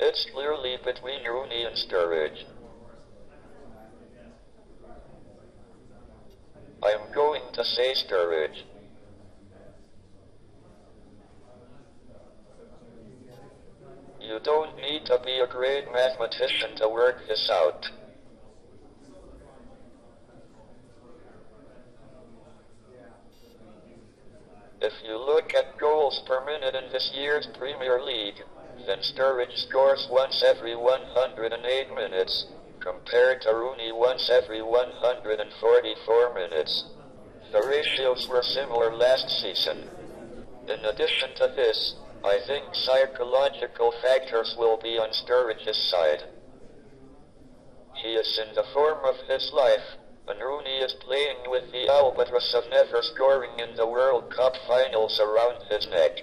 It's clearly between Rooney and Sturridge. I'm going to say Sturridge. You don't need to be a great mathematician to work this out. If you look at goals per minute in this year's Premier League, then Sturridge scores once every 108 minutes, compared to Rooney once every 144 minutes. The ratios were similar last season. In addition to this, I think psychological factors will be on Sturridge's side. He is in the form of his life, and Rooney is playing with the albatross of never scoring in the World Cup finals around his neck.